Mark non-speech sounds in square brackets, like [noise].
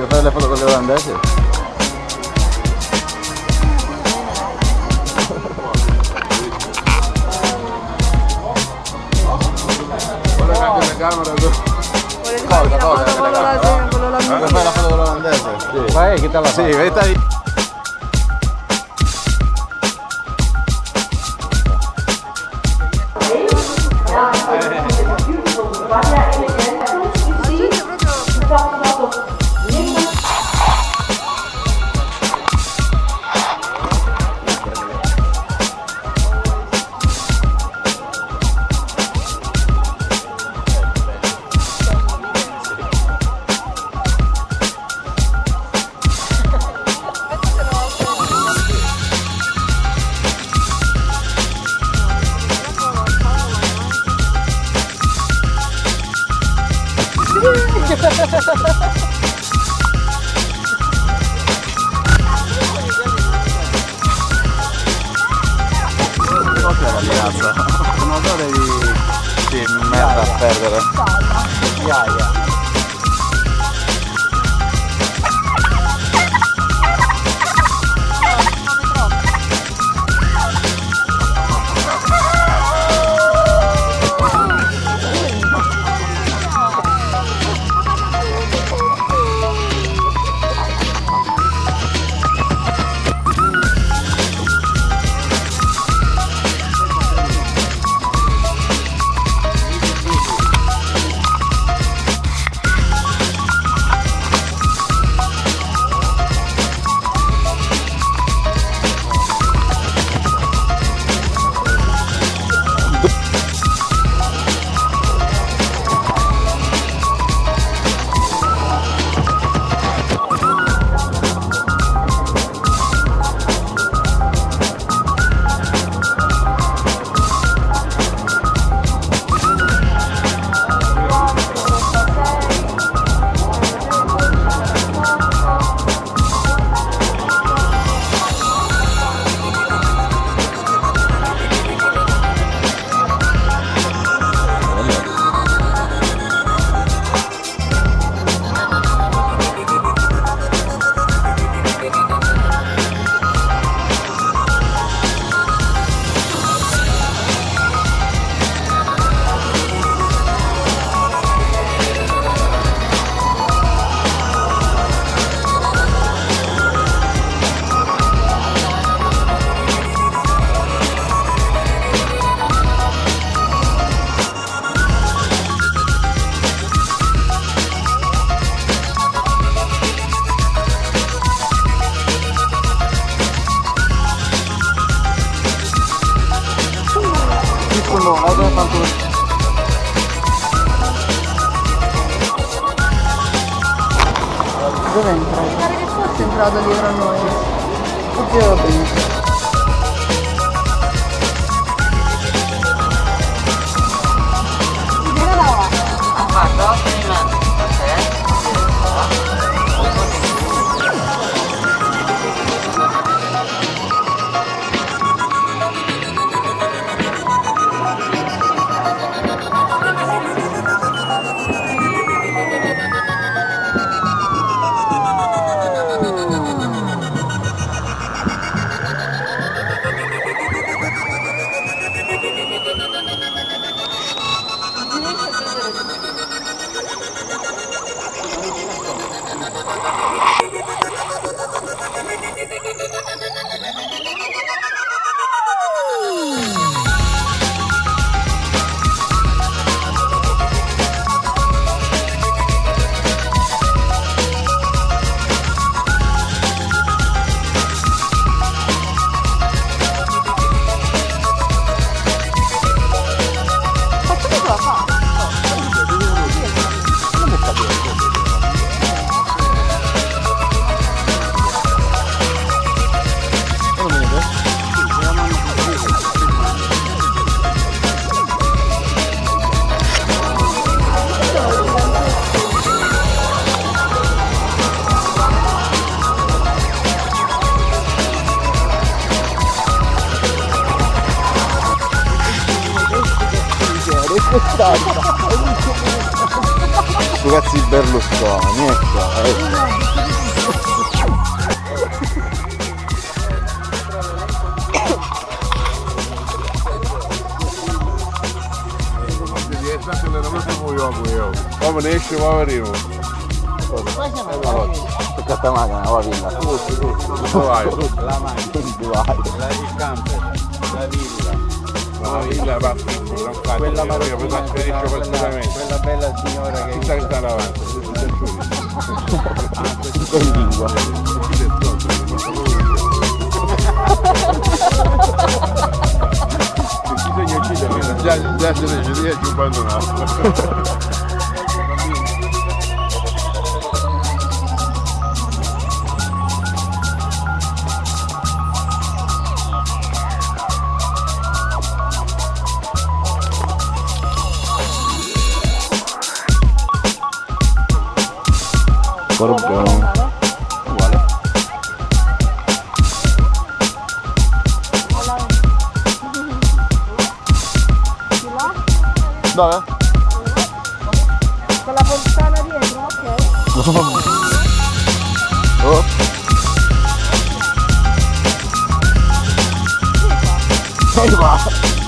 Gracias, fare le foto con Levan, gracias. Guarda, guarda, guarda, guarda, guarda, guarda, guarda, guarda, guarda, guarda, guarda, vedi Cos'è la ragazza? Un odore di... di merda a perdere. Iaia. Dove entra? Mi pare che fosse entrato dietro a noi. Oddio, bene. Quest'altra. Ragazzi Berlusconi, ecco, ecco. Esatto, come ne esce, va venimo. Tocca a te macchina, va villa. Tutto, tutto, tutto vai. tutto. La macchina, Vai. la, il camper, la villa. La villa va piccola, non fa. Quella Io mi marocchina, trasferisco quella, completamente. quella bella signora che Chissà che sta davanti. In lingua. Bisogna uccidere, già, già se ne ci riesce abbandonato. [laughs] Scorpione. Uguale. Dove? Con la fontana dietro, ok. Oh. Sei qua.